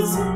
was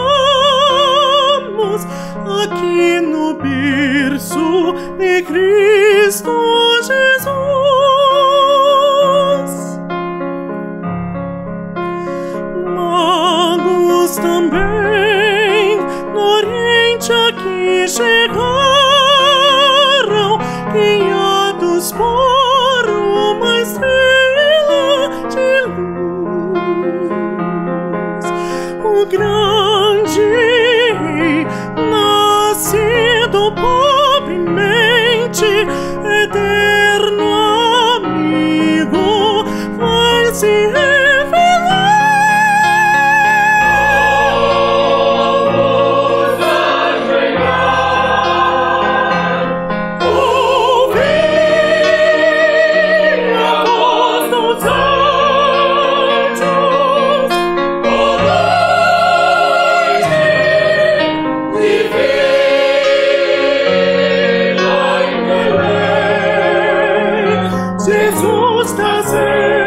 Já que chegaram guiados por uma estrela de luz. O grande nascido por Jesús te nacer.